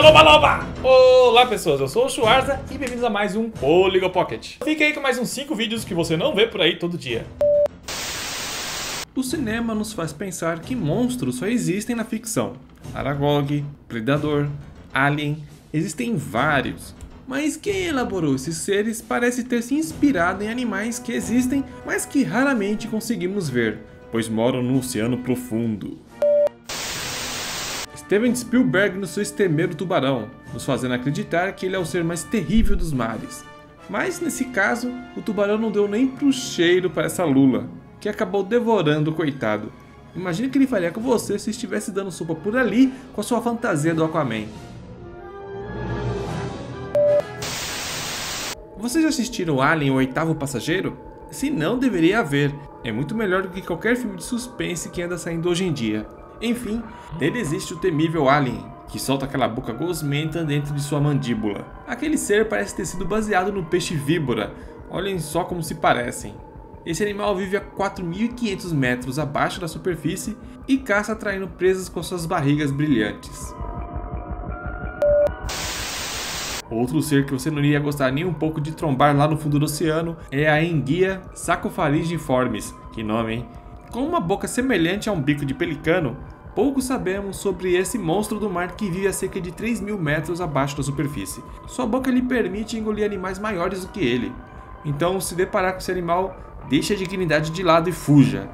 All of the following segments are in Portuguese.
loba, loba! Olá pessoas, eu sou o Schwarza e bem-vindos a mais um Polygon Pocket. Fique aí com mais uns 5 vídeos que você não vê por aí todo dia. O cinema nos faz pensar que monstros só existem na ficção. Aragog, Predador, Alien, existem vários. Mas quem elaborou esses seres parece ter se inspirado em animais que existem, mas que raramente conseguimos ver, pois moram no oceano profundo. Steven Spielberg nos fez temer o tubarão, nos fazendo acreditar que ele é o ser mais terrível dos mares. Mas nesse caso, o tubarão não deu nem pro cheiro para essa lula, que acabou devorando o coitado. Imagina que ele faria com você se estivesse dando sopa por ali com a sua fantasia do Aquaman. Vocês já assistiram Alien, o oitavo passageiro? Se não, deveria haver. É muito melhor do que qualquer filme de suspense que anda saindo hoje em dia. Enfim, nele existe o temível Alien, que solta aquela boca gosmenta dentro de sua mandíbula. Aquele ser parece ter sido baseado no peixe víbora, olhem só como se parecem. Esse animal vive a 4.500 metros abaixo da superfície e caça atraindo presas com suas barrigas brilhantes. Outro ser que você não iria gostar nem um pouco de trombar lá no fundo do oceano é a enguia Sacopharyngiformes, que nome hein? Com uma boca semelhante a um bico de pelicano, pouco sabemos sobre esse monstro do mar que vive a cerca de 3 mil metros abaixo da superfície. Sua boca lhe permite engolir animais maiores do que ele. Então, se deparar com esse animal, deixe a dignidade de lado e fuja.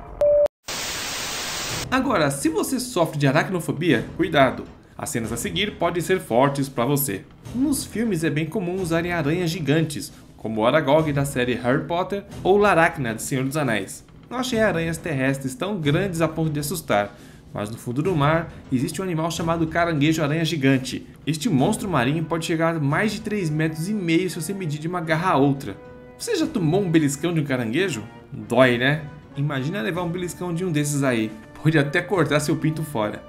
Agora, se você sofre de aracnofobia, cuidado! As cenas a seguir podem ser fortes para você. Nos filmes é bem comum usarem aranhas gigantes, como o Aragog da série Harry Potter ou Laracna de Senhor dos Anéis. Não achei aranhas terrestres tão grandes a ponto de assustar, mas no fundo do mar existe um animal chamado caranguejo-aranha gigante. Este monstro marinho pode chegar a mais de 3 metros e meio se você medir de uma garra a outra. Você já tomou um beliscão de um caranguejo? Dói, né? Imagina levar um beliscão de um desses aí. Pode até cortar seu pinto fora.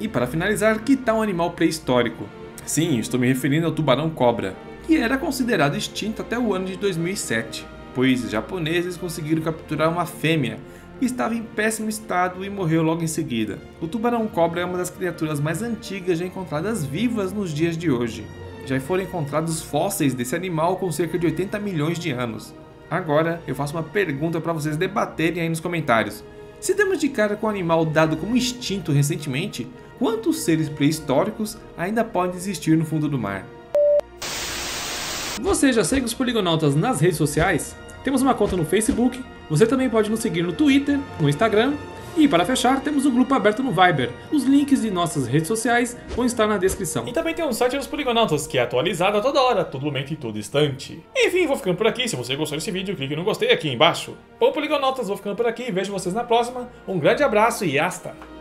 E para finalizar, que tal um animal pré-histórico? Sim, estou me referindo ao tubarão-cobra, que era considerado extinto até o ano de 2007, pois japoneses conseguiram capturar uma fêmea que estava em péssimo estado e morreu logo em seguida. O tubarão-cobra é uma das criaturas mais antigas já encontradas vivas nos dias de hoje. Já foram encontrados fósseis desse animal com cerca de 80 milhões de anos. Agora eu faço uma pergunta para vocês debaterem aí nos comentários. Se demos de cara com um animal dado como extinto recentemente, quantos seres pré-históricos ainda podem existir no fundo do mar? Você já segue os Poligonautas nas redes sociais? Temos uma conta no Facebook, você também pode nos seguir no Twitter, no Instagram e para fechar, temos um grupo aberto no Viber. Os links de nossas redes sociais vão estar na descrição. E também tem um site dos Poligonautas, que é atualizado a toda hora, todo momento e todo instante. Enfim, vou ficando por aqui. Se você gostou desse vídeo, clique no gostei aqui embaixo. Bom, Poligonautas, vou ficando por aqui. Vejo vocês na próxima. Um grande abraço e hasta!